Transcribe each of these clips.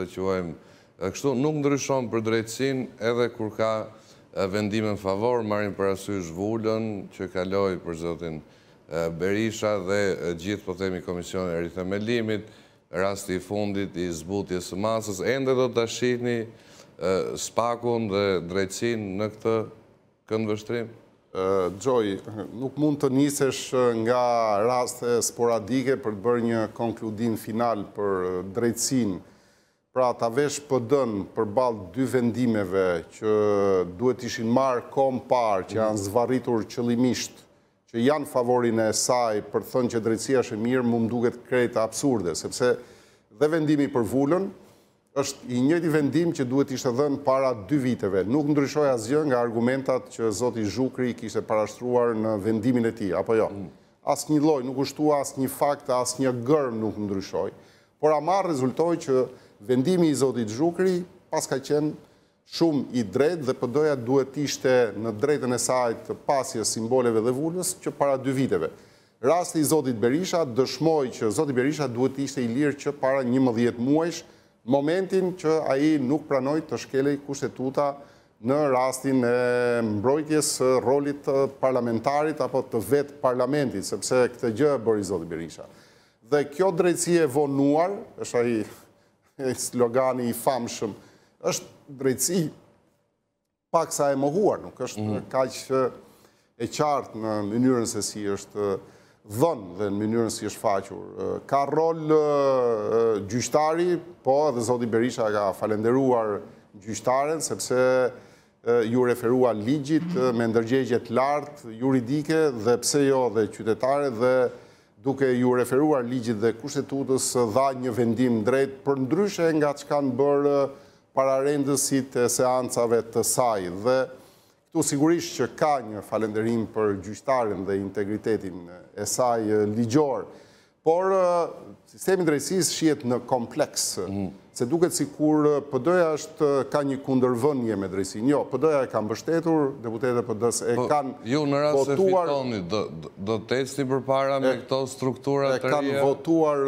të quajmë kështu, nuk ndryshon për drejtësinë edhe kur ka vendime në favor, marrim parasysh vulën që kaloi për zotin Berisha dhe gjithë, po themi, Komisionin e Rithemelimit, rasti i fundit i zbutjes së masës, ende do ta shihni SPAK-un dhe drejtësinë në këtë Këndvështrim? Xhoi, nuk mund të nisesh nga raste sporadike për të bërë një konkludim final për drejtësinë. Pra, ta vesh PD-në përballë dy vendimeve që duhet të ishin marrë kohë më parë, që janë zvarritur qëllimisht, që janë në favorin e saj, për të thënë që drejtësia është e mirë, mua më duket krejt absurde, sepse dhe vendimi për Vulën, Është i njëjti vendim që duhet të ishte dhënë para dy viteve. Nuk ndryshoi asgjë nga argumentat që zoti Zhukri kishte parashtruar në vendimin e tij, apo jo? Asnjë lloj, nuk u shtua asnjë fakt, asnjë gërmë nuk ndryshoi. Por ama rezultoi që vendimi i zotit Zhukri paska qenë Shumë i drejtë dhe PD-ja duhet të ishte në drejtën e saj të pasjes simboleve dhe vulës që para dy viteve. Rasti i zotit Berisha dëshmoi që zoti Berisha duhet të ishte i lirë që para njëmbëdhjetë muajsh momentin që ai nuk pranoi të shkelej kushtetuta në rastin e mbrojtjes së rolit të parlamentarit apo të vetë parlamentit sepse këtë gjë e bëri zoti Berisha. Dhe kjo drejtësi e vonuar, është ai Slogani i famshëm është drejtësi paksa e mohuar, nuk është mm. kaq e qartë në mënyrën se si është dhënë dhe në mënyrën si është shfaqur. Ka rol gjyqtari, po edhe Zoti Berisha ka falenderuar gjyqtaren, sepse iu referua ligjit me ndërgjegje të lartë juridike dhe pse jo dhe qytetare dhe duke iu referuar ligjit dhe Kushtetutës dha një vendim të drejtë përndryshe nga ç'kanë bërë pararendësit e seancave të saj dhe këtu sigurisht që ka një falënderim për gjyqtaren dhe integritetin e saj ligjor. Por sistemi i drejtësisë shihet në kompleks, se duket sikur PD-ja është ka një kundërvënie me drejtësinë. Jo, PD-ja e kanë mbështetur, deputetët e PD-së e po, kanë votuar. Ju në rast se fitoni, do do të ecni përpara me këto struktura të reja? E kanë votuar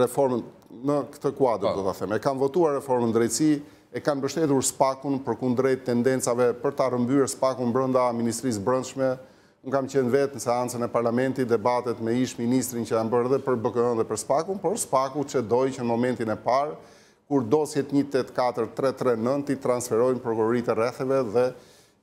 reformën në këtë kuadër po. do ta them. E kanë votuar reformën në drejtësi, e kanë mbështetur SPAK-un përkundrejt tendencave për ta rrëmbyer SPAK-un brenda Ministrisë së Brendshme, Unë kam qenë vetë në seancën e parlamentit, debatet me ish ministrin që janë bërë edhe për BKH-në dhe për Spakun, por Spaku cedoi që në momentin e parë, kur dosjet 184, 339 i transferoi në prokuroritë e rretheve dhe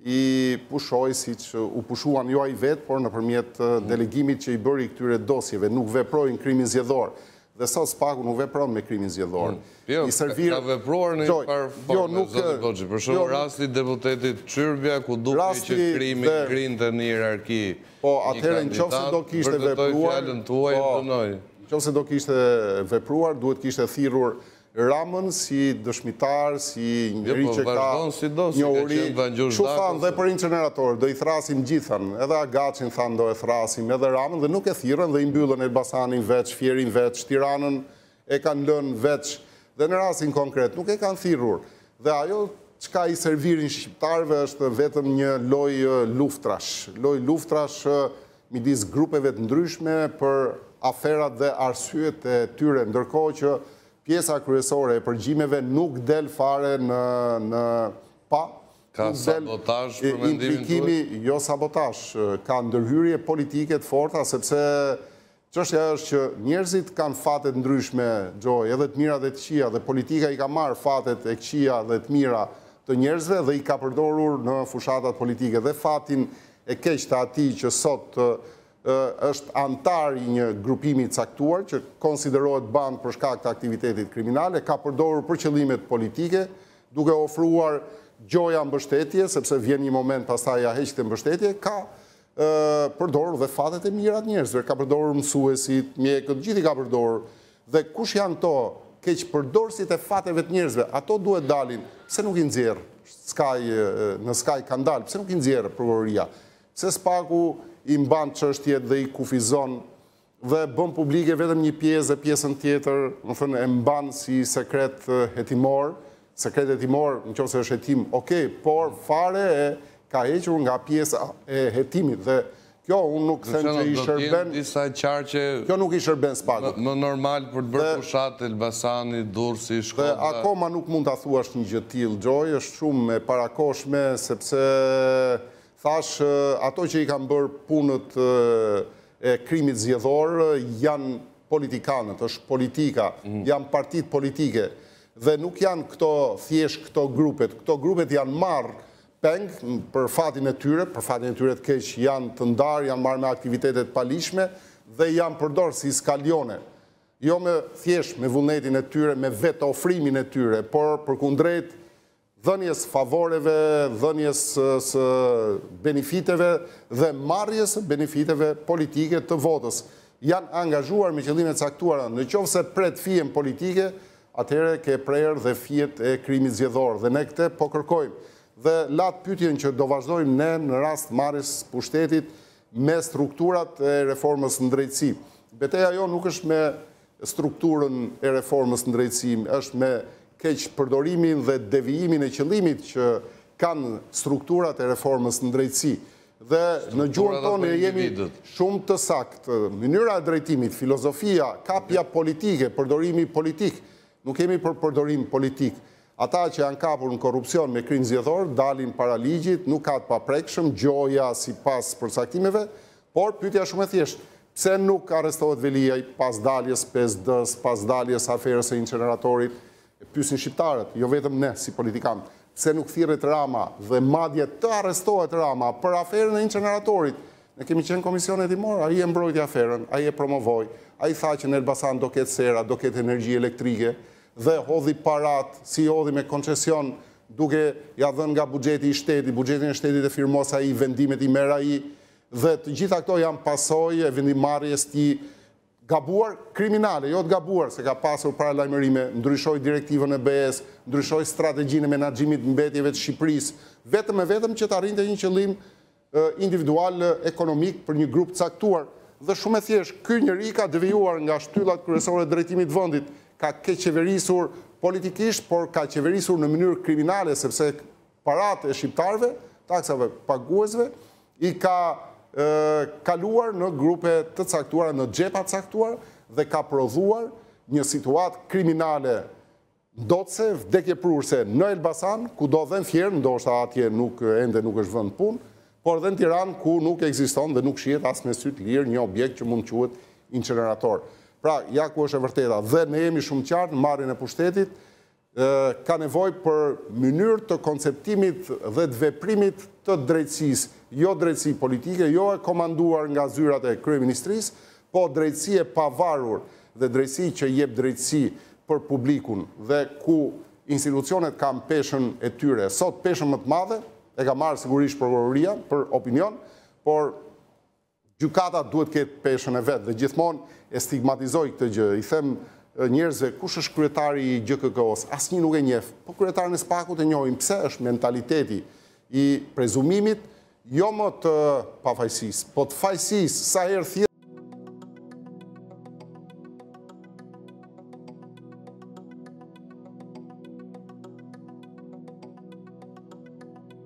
i pushoi siç u pushuan, jo ai vetë, por nëpërmjet delegimit që i bëri këtyre dosjeve, nuk veproi në krimin zgjedhor. Dhe sot SPAK-u nuk vepron me krimin zgjedhor. Jo, ka vepruar në një farë jo, forme, zoti Koçi. Për shembull jo, rasti i deputetit Çyrbja, ku dukej që krimi rrinte një hierarki po, një kandidat, vërtetoj fjalën tuaj atëherë. Në qoftë se do kishte vepruar, duhet të kishte thirrur Ramën si dëshmitar, si njeri që ka njohuri, kështu thanë dhe për inceneratorët, do i thërrasim të gjithë thanë, edhe Agaçin thanë do e thërrasim, edhe Ramën dhe nuk e thirrën dhe i mbyllën Elbasanin veç, Fierin veç, Tiranën e kanë lënë veç dhe në rastin konkret nuk e kanë thirrur dhe ajo çka i servirin shqiptarëve është vetëm një lojë luftrash, lojë luftrash midis grupeve të ndryshme për aferat dhe arsyet e tyre, ndërkohë që pjesa kryesore e përgjimeve nuk del fare në në pa Ka sabotazh për mendimin tuaj? Implikimi, jo sabotazh, ka ndërhyrje politike të forta sepse çështja është që njerëzit kanë fate të ndryshme, Xhoi, edhe të mira dhe të këqija dhe politika i ka marrë fatet e këqija dhe të mira të njerëzve dhe i ka përdorur në fushatat politike dhe fatin e keq të atij që sot është anëtar i një grupimi të caktuar që konsiderohet bandë për shkak të aktivitetit kriminal, e ka përdorur për qëllimet politike, duke ofruar gjoja mbështetje, sepse vjen një moment pastaj ia heq këtë mbështetje, ka përdorur dhe fatet e mira të njerëzve, ka përdorur mësuesit, mjekët, gjithë i ka përdorur. Dhe kush janë këto keqpërdorësit e fateve të njerëzve ato duhet dalin pse nuk i nxjerr Sky, në Sky kanë dalë pse nuk i nxjerr prokuroria pse SPAK-u i mban çështjet dhe i kufizon dhe bën publike vetëm një pjesë dhe pjesën tjetër do të thënë e mban si sekret hetimor Sekret hetimor, në qoftë se është hetim, ok, por fare e ka hequr nga pjesa e hetimit dhe kjo unë nuk them që i shërben disa qarqe. Kjo nuk i shërben SPAK-ut. Më normal për të bërë fushatë Elbasani, Durrësi, Shkodra. Dhe akoma nuk mund ta thuash një gjë të tillë, Xhoi, është shumë e parakohshme sepse thashë ato që i kanë bërë punët e krimit zgjedhor janë politikanët, është politika, janë partitë politike. Dhe nuk janë këto thjesht këto grupet, këto grupet janë marrë peng për fatin e tyre, për fatin e tyre të keq janë të ndarë, janë marrë me aktivitete të paligjshme dhe janë përdorë si skalione. Jo me thjesht me vullnetin e tyre, me vetëofrimin e tyre, por përkundrejt dhënies favoreve, dhënies së benefiteve dhe marrjes së benefiteve politike të votës. Janë angazhuar me qëllime të caktuara. Në qoftë se pret fijen politike, atëherë ke prerë dhe fijet e krimit zgjedhor dhe ne këtë po kërkojmë. Dhe latë pyetjen ça do vazhdojmë ne në rast marrjes pushtetit me strukturat e reformës në drejtësi. Beteja jonë nuk është me strukturën e reformës në drejtësi, është me keqpërdorimin dhe devijimin e qëllimit që kanë strukturat e reformës në drejtësi. Dhe në gjuhën tonë ne jemi shumë të saktë. Mënyra e drejtimit, filozofia, kapja politike, përdorimi politik. Nuk jemi për përdorim politik. Ata që janë kapur në korrupsion me krim zgjedhor dalin para ligjit, nuk ka të paprekshëm, gjoja sipas përcaktimeve, Por, pyetja është shumë e thjeshtë, pse nuk arrestohet Veliaj pas daljes së 5D-së, pas daljes së aferës së inceneratorit? E pyesin shqiptarët, jo vetëm ne si politikanë. Pse nuk thirret Rama dhe madje të arrestohet Rama për aferën e inceneratorit? Ne kemi qenë komision hetimor, ai e mbrojti aferën, ai e promovoi, ai tha që në Elbasan do ketë sera, do ketë energji elektrike dhe hodhi paratë, si i hodhi me koncesion, duke ia dhënë nga buxheti i shtetit, buxhetin e shtetit e firmos ai, vendimet i merr ai, Dhe të gjitha këto janë pasojë e vendimmarrjes së tij gabuar kriminale, jo të gabuar se ka pasur paralajmërime, ndryshoi direktivën e BE-së, ndryshoi strategjinë e menaxhimit të mbetjeve të Shqipërisë, vetëm e vetëm që të arrinte një qëllim individual ekonomik për një grup caktuar. Dhe shumë e thjeshtë, ky njeri ka devijuar nga shtyllat kryesore të drejtimit të vendit, ka keqqeverisur politikisht, por ka qeverisur në mënyrë kriminale, sepse Paratë e shqiptarëve, taksapaguesve, i ka kaluar në grupe të caktuara, në xhepa të caktuar dhe ka prodhuar një situatë kriminale ndotëse, vdekjeprurëse në Elbasan, kudo dhe në Fier, ndoshta atje nuk ende nuk është vënë në punë, por dhe në Tiranë ku nuk ekziston dhe nuk shihet as me sy të lirë një objekt që mund të quhet incenerator. Pra, ja ku është e vërteta. Dhe ne jemi shumë qartë në marrjen e pushtetit, ka nevojë për mënyrë të konceptimit dhe të veprimit të drejtësisë, jo drejtësi politike, jo e komanduar nga zyrat e kryeministrisë, po drejtësi e pavarur dhe drejtësi që jep drejtësi për publikun dhe ku institucionet kanë peshën e tyre. Sot peshën më të madhe e ka marrë sigurisht prokuroria për opinion, por Gjykata duhet të ketë peshën e vet dhe gjithmonë e stigmatizoj këtë gjë. I them njerëzve kush është kryetari i GJKKO-së? Asnjë nuk e njeh. Po kryetarin e SPAK-ut e njohim. Pse? Është mentaliteti i prezumimit jo më të pafajësisë, po të fajësisë. Sa herë thirr